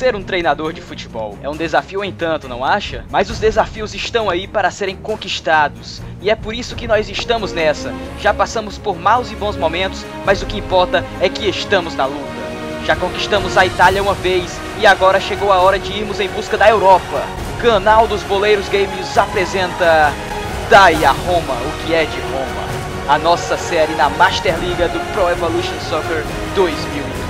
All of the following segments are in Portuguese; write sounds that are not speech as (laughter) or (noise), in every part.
ser um treinador de futebol. É um desafio em tanto, não acha? Mas os desafios estão aí para serem conquistados. E é por isso que nós estamos nessa. Já passamos por maus e bons momentos, mas o que importa é que estamos na luta. Já conquistamos a Itália uma vez e agora chegou a hora de irmos em busca da Europa. O canal dos Boleiros Games apresenta Dai a Roma, o que é de Roma. A nossa série na Master Liga do Pro Evolution Soccer 2015.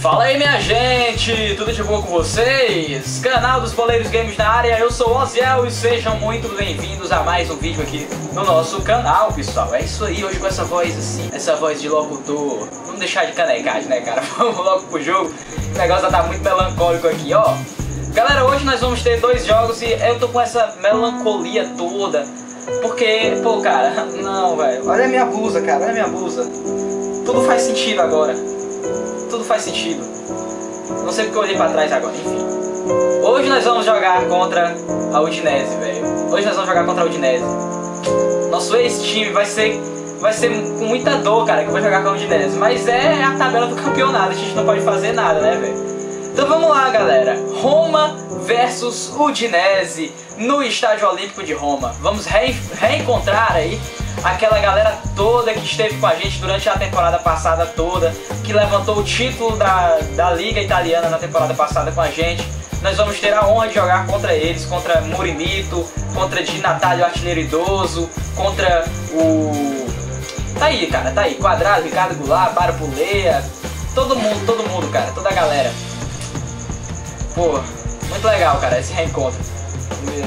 Fala aí minha gente, tudo de boa com vocês? Canal dos Boleiros Games na área, eu sou o Oziel e sejam muito bem-vindos a mais um vídeo aqui no nosso canal, pessoal. É isso aí, hoje com essa voz assim, essa voz de locutor. Vamos deixar de canecagem, né, cara? (laughs) Vamos logo pro jogo. O negócio tá muito melancólico aqui, ó. Galera, hoje nós vamos ter dois jogos e eu tô com essa melancolia toda. Porque, pô, cara, (laughs) não, velho. Olha a minha blusa, cara, olha a minha blusa. Tudo faz sentido agora. Faz sentido. Não sei porque eu olhei pra trás agora, enfim. Hoje nós vamos jogar contra a Udinese, velho. Hoje nós vamos jogar contra a Udinese. Nosso ex-time vai ser vai ser com muita dor, cara, que eu vou jogar com a Udinese. Mas é a tabela do campeonato, a gente não pode fazer nada, né, velho? Então vamos lá, galera. Roma versus Udinese no Estádio Olímpico de Roma. Vamos re reencontrar aí aquela galera toda que esteve com a gente durante a temporada passada toda, que levantou o título da, da Liga Italiana na temporada passada com a gente. Nós vamos ter a honra de jogar contra eles, contra Murimito, contra Di Natalio Artilheiro Idoso, contra o... Tá aí, cara, tá aí. Quadrado, Ricardo Goulart, Bárbara Puleia, todo mundo, todo mundo, cara, toda a galera. Pô, muito legal, cara, esse reencontro.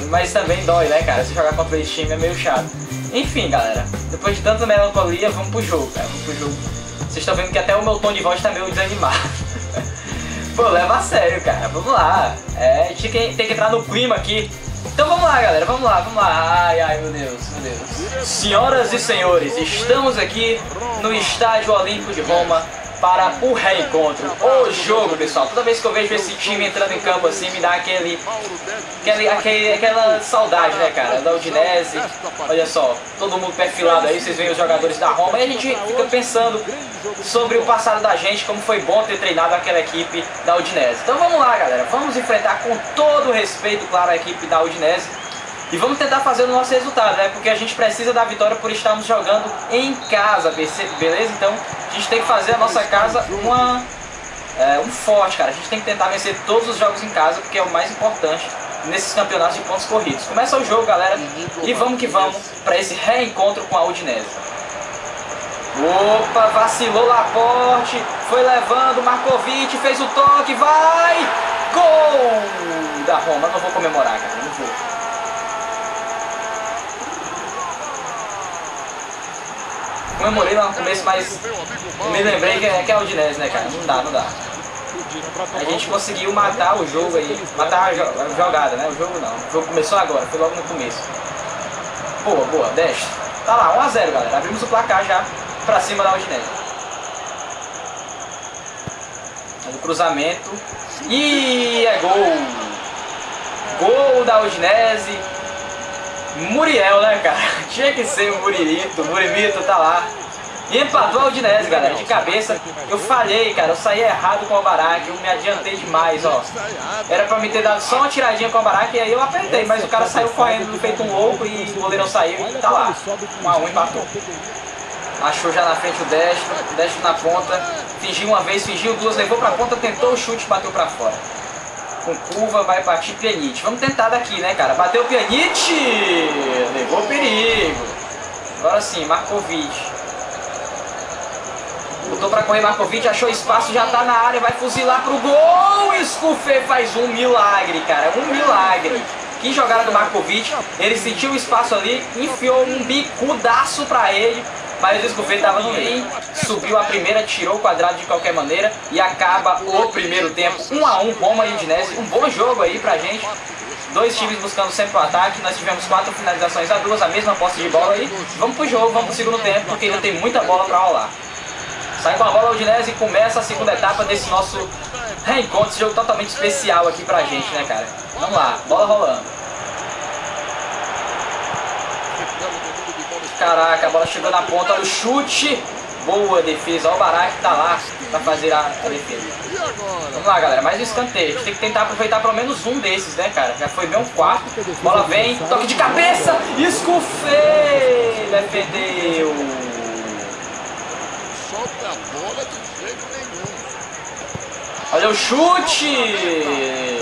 Mas também dói, né, cara? Se jogar contra esse time é meio chato. Enfim, galera, depois de tanta melancolia, vamos pro jogo, cara. Vamos pro jogo. Vocês estão vendo que até o meu tom de voz tá meio desanimado. (laughs) Pô, leva a sério, cara. Vamos lá. É, a gente tem que, tem que entrar no clima aqui. Então vamos lá, galera. Vamos lá, vamos lá. Ai, ai, meu Deus, meu Deus. Senhoras e senhores, estamos aqui no Estádio Olímpico de Roma para o reencontro, o jogo, pessoal. Toda vez que eu vejo esse time entrando em campo assim, me dá aquele, aquele, aquele aquela saudade, né, cara, da Udinese. Olha só, todo mundo perfilado aí, vocês veem os jogadores da Roma, e a gente fica pensando sobre o passado da gente, como foi bom ter treinado aquela equipe da Udinese. Então vamos lá, galera, vamos enfrentar com todo respeito, claro, a equipe da Udinese. E vamos tentar fazer o nosso resultado, né? Porque a gente precisa da vitória por estarmos jogando em casa, beleza? Então a gente tem que fazer a nossa casa uma, é, um forte, cara. A gente tem que tentar vencer todos os jogos em casa, porque é o mais importante nesses campeonatos de pontos corridos. Começa o jogo, galera, e vamos que vamos para esse reencontro com a Udinese. Opa, vacilou Laporte, foi levando, Markovic fez o toque, vai! Gol da Roma, não vou comemorar, cara, não vou. Comemorei lá no começo, mas me lembrei que é, que é o Dinés, né, cara? Não dá, não dá. A gente conseguiu matar o jogo aí, matar a, jogada, né? O jogo não. O jogo começou agora, foi logo no começo. Boa, boa, 10. Tá lá, 1x0, galera. Abrimos o placar já pra cima da Udinese. O cruzamento. E é gol! Gol da Udinese. Muriel, né, cara? (laughs) Tinha que ser o Muririto, o Murimito tá lá. E empatou a Udinese, galera, de cabeça. Eu falhei, cara, eu saí errado com o Barak, eu me adiantei demais, ó. Era pra me ter dado só uma tiradinha com o Barak e aí eu apertei, mas o cara saiu correndo feito um louco e o goleirão saiu e tá lá. 1 a 1 empatou. Achou já na frente o Destro, Destro na ponta, fingiu uma vez, fingiu duas, levou pra ponta, tentou o chute, bateu pra fora com curva, vai partir Pjanic. Vamos tentar daqui, né, cara? Bateu o Pjanic! Levou perigo. Agora sim, Markovic. Botou pra correr Markovic, achou espaço, já tá na área, vai fuzilar pro gol! Scufê faz um milagre, cara, um milagre. Que jogada do Markovic, ele sentiu o espaço ali, enfiou um bicudaço pra ele, mas o Escofeito estava no meio, subiu a primeira, tirou o quadrado de qualquer maneira e acaba o primeiro tempo 1 a 1 Roma e Udinese. Um bom jogo aí pra gente. Dois times buscando sempre o ataque, nós tivemos quatro finalizações a duas, a mesma posse de bola aí. Vamos pro jogo, vamos pro segundo tempo, porque ainda tem muita bola pra rolar. Sai com a bola o Udinese e começa a segunda etapa desse nosso reencontro, esse jogo totalmente especial aqui pra gente, né, cara? Vamos lá, bola rolando. Caraca, a bola chegou na ponta, o chute. Boa defesa. Ó, o Barak tá lá pra fazer a, defesa. Vamos lá, galera. Mais um escanteio. A gente tem que tentar aproveitar pelo menos um desses, né, cara? Já foi bem um quarto. Bola vem. Toque de cabeça. Escufei. Defendeu. Olha o chute!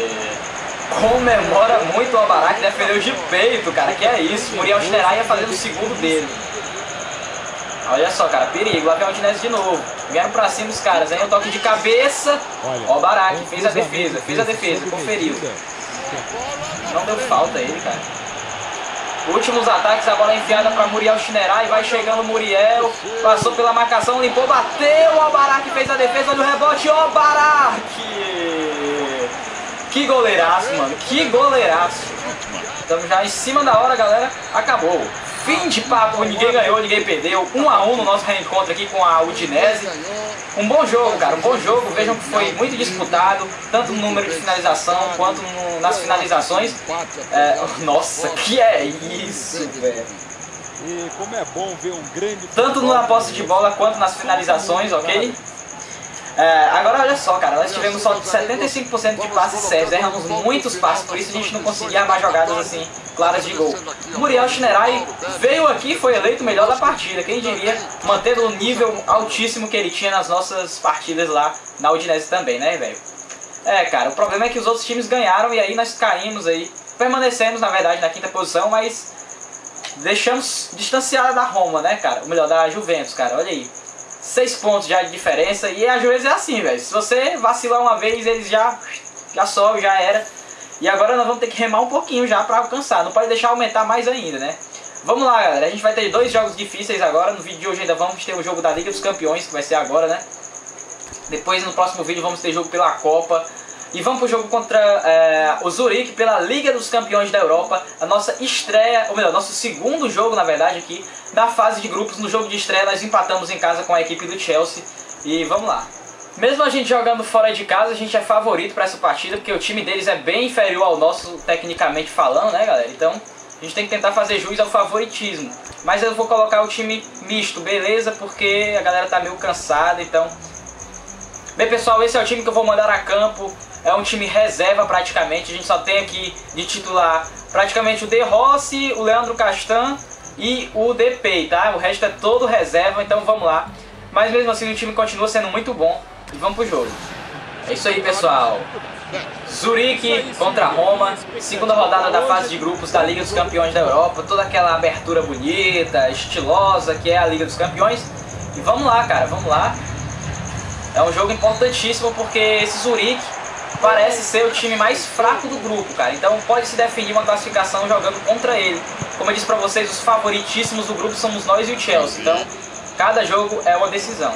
Comemora muito o Albarak, defendeu de peito, cara. Que é isso? Muriel Schnerai ia fazendo o segundo dele. Olha só, cara, perigo. Lá vem o Aldinese de novo. Vieram pra cima os caras. Aí um toque de cabeça. Ó, o Barak fez a defesa, fez a defesa, conferiu. Não deu falta ele, cara. Últimos ataques, a bola é enfiada para Muriel Schnerai, vai chegando Muriel, passou pela marcação, limpou, bateu, o Barak fez a defesa, olha o rebote, ó Barak! Que goleiraço, mano, que goleiraço. Estamos já em cima da hora, galera, acabou. Fim de papo, ninguém ganhou, ninguém perdeu. 1 um a 1 um no nosso reencontro aqui com a Udinese. Um bom jogo, cara, um bom jogo. Vejam que foi muito disputado, tanto no número de finalização quanto no, nas finalizações. É, nossa, que é isso, velho. E como é bom ver um grande. Tanto na posse de bola quanto nas finalizações, ok? É, agora olha só, cara, nós tivemos só 75% de passes sérios, erramos muitos passes, por isso a gente não conseguia armar jogadas assim claras de gol. Muriel Schnerai veio aqui e foi eleito o melhor da partida, quem diria, mantendo o nível altíssimo que ele tinha nas nossas partidas lá na Udinese também, né, velho? É, cara, o problema é que os outros times ganharam e aí nós caímos aí, permanecemos na verdade na quinta posição, mas deixamos distanciada da Roma, né, cara? Ou melhor, da Juventus, cara, olha aí. Seis pontos já de diferença. E a Juventus é assim, velho. Se você vacilar uma vez, eles já, já sobe, já era. E agora nós vamos ter que remar um pouquinho já pra alcançar. Não pode deixar aumentar mais ainda, né? Vamos lá, galera. A gente vai ter dois jogos difíceis agora. No vídeo de hoje ainda vamos ter o jogo da Liga dos Campeões, que vai ser agora, né? Depois, no próximo vídeo, vamos ter jogo pela Copa. E vamos pro jogo contra é, o Zurique pela Liga dos Campeões da Europa. A nossa estreia, ou melhor, nosso segundo jogo, na verdade, aqui da fase de grupos. No jogo de estreia, nós empatamos em casa com a equipe do Chelsea. E vamos lá. Mesmo a gente jogando fora de casa, a gente é favorito para essa partida, porque o time deles é bem inferior ao nosso, tecnicamente falando, né, galera? Então, a gente tem que tentar fazer jus ao favoritismo. Mas eu vou colocar o time misto, beleza? Porque a galera tá meio cansada, então... Bem, pessoal, esse é o time que eu vou mandar a campo. É um time reserva praticamente. A gente só tem aqui de titular praticamente o De Rossi, o Leandro Castan e o DP, tá? O resto é todo reserva, então vamos lá. Mas mesmo assim o time continua sendo muito bom. E vamos pro jogo. É isso aí, pessoal. Zurique contra Roma, segunda rodada da fase de grupos da Liga dos Campeões da Europa, toda aquela abertura bonita, estilosa que é a Liga dos Campeões. E vamos lá, cara, vamos lá. É um jogo importantíssimo porque esse Zurique parece ser o time mais fraco do grupo, cara. Então pode se definir uma classificação jogando contra ele. Como eu disse pra vocês, os favoritíssimos do grupo somos nós e o Chelsea. Então, cada jogo é uma decisão.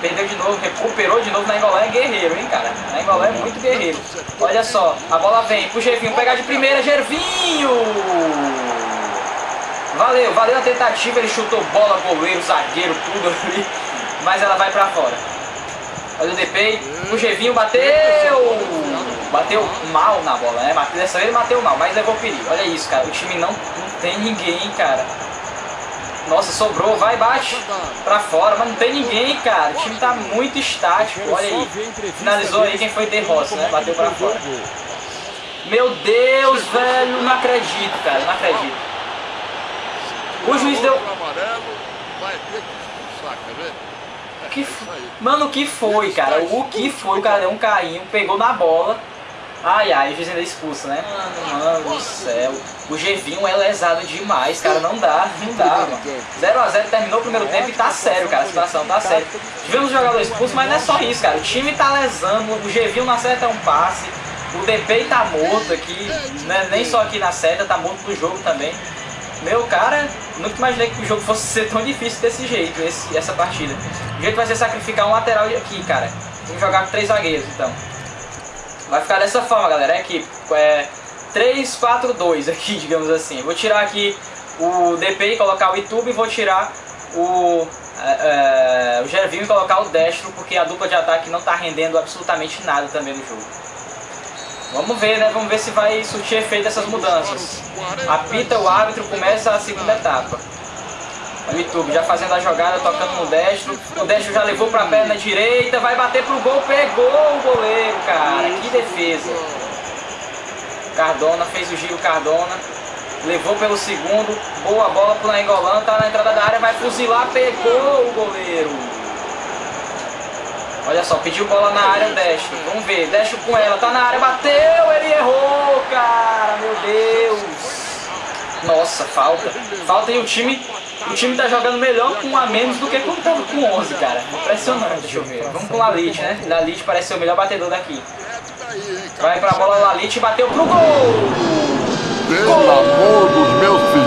Perdeu de novo, recuperou de novo. Na Engolé é guerreiro, hein, cara? Na Engolé é muito guerreiro. Olha só, a bola vem pro Gervinho. Pegar de primeira, Gervinho! Valeu, valeu a tentativa. Ele chutou bola, goleiro, zagueiro, tudo ali. Mas ela vai pra fora. Olha o DP, o Gervinho bateu! Bateu mal na bola, né? Dessa vez ele bateu mal, mas levou perigo. Olha isso, cara. O time não, não tem ninguém, cara. Nossa, sobrou, vai, bate pra fora, mas não tem ninguém, cara. O time tá muito estático, olha aí. Finalizou aí quem foi De Rossi, né? Bateu pra fora. Meu Deus, velho, não acredito, cara, não acredito. O juiz deu... Que... Mano, o que foi, cara? O que foi? O cara deu um carrinho, pegou na bola. Ai, ai, o juiz ainda expulso, né? Mano, mano do céu. O G20 é lesado demais, cara. Não dá, não dá, mano. 0x0 terminou o primeiro tempo e tá sério, cara. A situação tá séria. Tivemos um jogador expulso, mas não é só isso, cara. O time tá lesando. O G20 não acerta um passe. O DP tá morto aqui. Né? Nem só aqui na seta, tá morto pro jogo também. Meu, cara, nunca imaginei que o jogo fosse ser tão difícil desse jeito, esse, essa partida. O jeito vai ser sacrificar um lateral aqui, cara. Tem que jogar com três zagueiros, então. Vai ficar dessa forma, galera. É aqui, é 3, 4, 2 aqui, digamos assim. Vou tirar aqui o DP e colocar o YouTube e vou tirar o, é, é, o Gervinho e colocar o Destro, porque a dupla de ataque não está rendendo absolutamente nada também no jogo. Vamos ver, né? Vamos ver se vai surtir efeito essas mudanças. Apita o árbitro, começa a segunda etapa. O YouTube já fazendo a jogada, tocando no destro. O destro já levou pra perna direita, vai bater pro gol, pegou o goleiro, cara. Que defesa. Cardona fez o giro Cardona. Levou pelo segundo. Boa bola pro Nainggolan, tá na entrada da área, vai fuzilar, pegou o goleiro. Olha só, pediu bola na área o. Vamos ver, Destro com ela, tá na área, bateu, ele errou, cara, meu Deus. Nossa, falta. Falta e o time, o time tá jogando melhor com um a menos do que quando tava com 11, cara. Impressionante, deixa eu ver. Vamos com o Lalit, né? Lalit parece ser o melhor batedor daqui. Vai pra bola, Lalit bateu pro gol. Pelo amor dos meus filhinhos.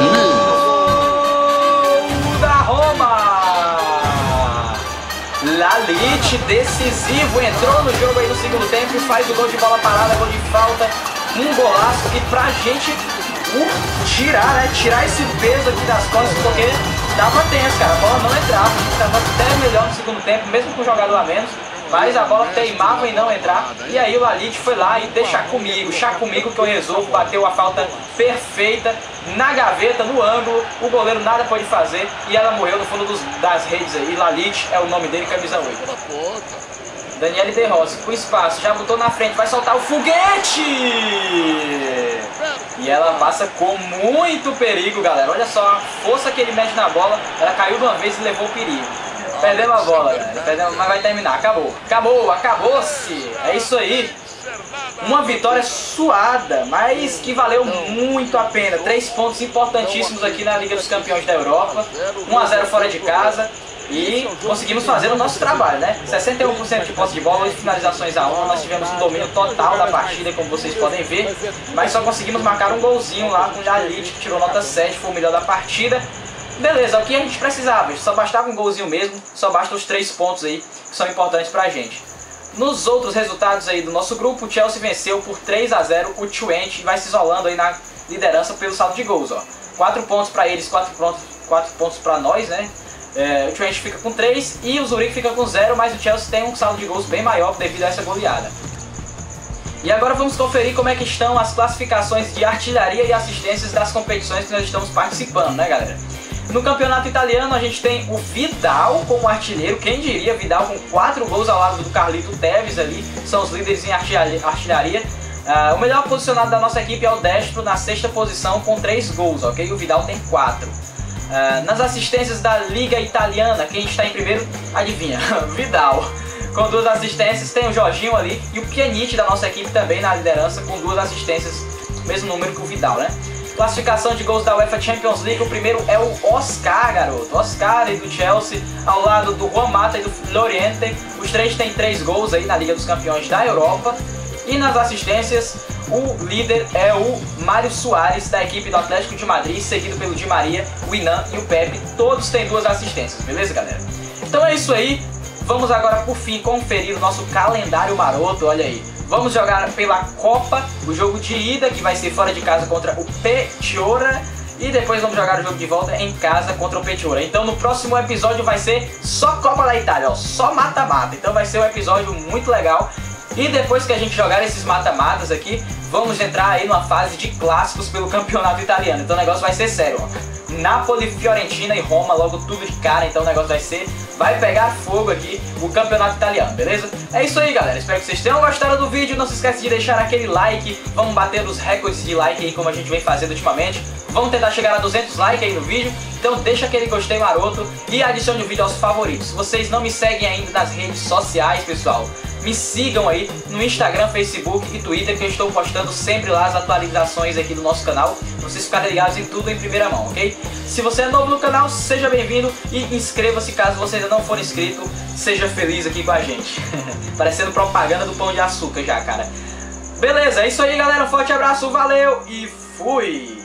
Lalit, decisivo, entrou no jogo aí no segundo tempo e faz o gol de bola parada, gol de falta, um golaço e pra gente uh, tirar, né, tirar esse peso aqui das costas, porque tava tenso, cara, a bola não entrava, a gente tava até melhor no segundo tempo, mesmo com o jogador a menos, mas a bola teimava em não entrar, e aí o Lalit foi lá e deixar comigo, chá comigo que eu resolvo, bateu a falta perfeita, na gaveta, no ângulo, o goleiro nada pode fazer, e ela morreu no fundo dos, das redes aí, Lalit é o nome dele, camisa 8. Pela ponta. Daniele De Rossi, com espaço, já botou na frente, vai soltar o foguete! E ela passa com muito perigo, galera. Olha só a força que ele mete na bola. Ela caiu de uma vez e levou perigo. Perdemos a bola, galera. Perdemos, mas vai terminar. Acabou. Acabou, acabou-se. É isso aí. Uma vitória suada, mas que valeu muito a pena. Três pontos importantíssimos aqui na Liga dos Campeões da Europa. 1 a 0 fora de casa. E conseguimos fazer o nosso trabalho, né? 61% de posse de bola e finalizações a 1. Nós tivemos um domínio total da partida, como vocês podem ver. Mas só conseguimos marcar um golzinho lá com o Jalit, que tirou nota 7, foi o melhor da partida. Beleza, é o que a gente precisava. Só bastava um golzinho mesmo, só basta os três pontos aí, que são importantes pra gente. Nos outros resultados aí do nosso grupo, o Chelsea venceu por 3 a 0 o Twente e vai se isolando aí na liderança pelo saldo de gols, ó. 4 pontos pra eles, 4 pontos, quatro pontos pra nós, né? É, o Twente fica com 3 e o Zurich fica com 0, mas o Chelsea tem um saldo de gols bem maior devido a essa goleada. E agora vamos conferir como é que estão as classificações de artilharia e assistências das competições que nós estamos participando, né galera? No campeonato italiano a gente tem o Vidal como artilheiro, quem diria, Vidal com 4 gols ao lado do Carlito Teves ali, são os líderes em artilharia. Uh, o melhor posicionado da nossa equipe é o Destro na sexta posição com 3 gols, ok? O Vidal tem 4. Uh, nas assistências da Liga Italiana, quem está em primeiro, adivinha, (laughs) Vidal. Com duas assistências, tem o Jorginho ali e o Pjanic da nossa equipe também na liderança com duas assistências, mesmo número que o Vidal, né? Classificação de gols da UEFA Champions League, o primeiro é o Oscar, garoto. Oscar do Chelsea, ao lado do Juan Mata e do Floriente. Os três têm três gols aí na Liga dos Campeões da Europa. E nas assistências, o líder é o Mário Soares, da equipe do Atlético de Madrid, seguido pelo Di Maria, o Inan e o Pepe. Todos têm duas assistências, beleza, galera? Então é isso aí. Vamos agora, por fim, conferir o nosso calendário maroto, olha aí. Vamos jogar pela Copa, o jogo de ida, que vai ser fora de casa contra o Petiora. E depois vamos jogar o jogo de volta em casa contra o Petiora. Então no próximo episódio vai ser só Copa da Itália, ó, só mata-mata. Então vai ser um episódio muito legal. E depois que a gente jogar esses mata-matas aqui, vamos entrar aí numa fase de clássicos pelo campeonato italiano. Então o negócio vai ser sério, ó. Napoli, Fiorentina e Roma, logo tudo de cara, então o negócio vai ser, vai pegar fogo aqui o campeonato italiano, beleza? É isso aí, galera, espero que vocês tenham gostado do vídeo, não se esqueça de deixar aquele like, vamos bater os recordes de like aí como a gente vem fazendo ultimamente, vamos tentar chegar a 200 likes aí no vídeo, então deixa aquele gostei maroto e adicione o vídeo aos favoritos. Se vocês não me seguem ainda nas redes sociais, pessoal, me sigam aí no Instagram, Facebook e Twitter que eu estou postando sempre lá as atualizações aqui do nosso canal pra vocês ficarem ligados em tudo em primeira mão, ok? Se você é novo no canal, seja bem-vindo e inscreva-se caso você não for inscrito, seja feliz aqui com a gente. (laughs) Parecendo propaganda do Pão de Açúcar já, cara. Beleza, é isso aí galera, um forte abraço, valeu e fui!